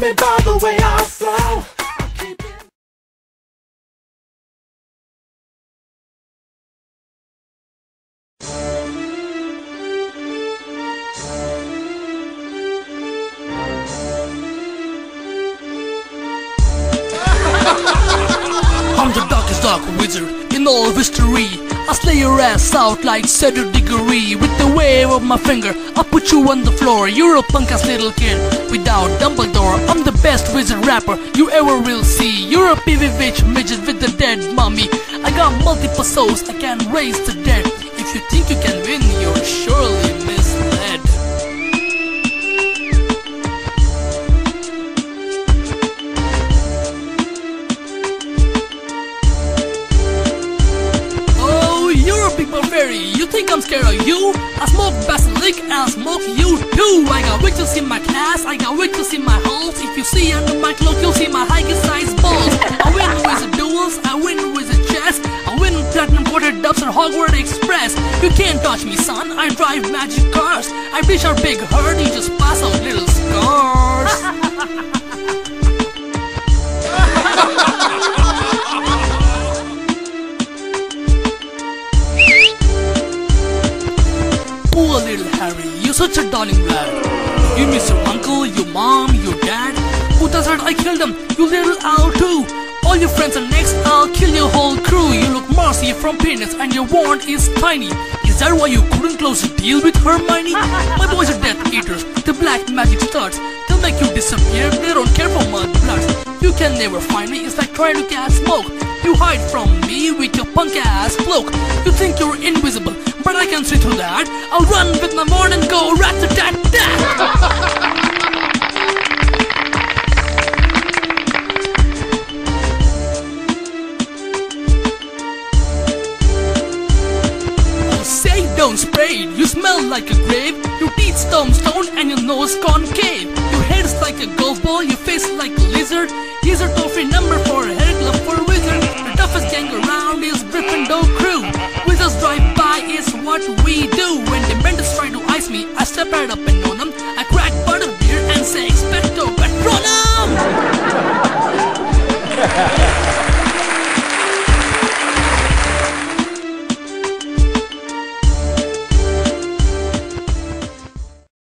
Me by the way I flow. Dark wizard in all of history. I slay your ass out like Cedric Diggory With the wave of my finger, I'll put you on the floor. You're a punk ass little kid. Without Dumbledore I'm the best wizard rapper you ever will see. You're a PVH midget with the dead mummy I got multiple souls, I can raise the dead. If you think you can win, fairy. You think I'm scared of you? I smoke basilisk and I smoke you too. I got witches in my class, I got witches in my halls. If you see under my cloak, you'll see my highest size balls. I win with the duels, I win with the chess. I win platinum quarter dubs or Hogwarts Express. You can't touch me, son. I drive magic cars. I wish our big herd, you just pass Poor little Harry, you're such a darling lad. You miss your uncle, your mom, your dad. Who does? I killed them. You little owl too. All your friends are next, I'll kill your whole crew. You look Marcy from Peanuts and your wand is tiny. Is that why you couldn't close a deal with Hermione? My boys are Death Eaters, the black magic starts. They'll make you disappear, they don't care for mud bloods. You can never find me, it's like trying to catch smoke. You hide from me with your punk ass cloak. You think you're invisible, but I can see through that. I'll run with my morn and go rat a tat tat. Say don't spray it. You smell like a grave. Your teeth stone stone and your nose concave. Your head's like a golf ball. Your face like a lizard. Here's a toll free number for a step right them.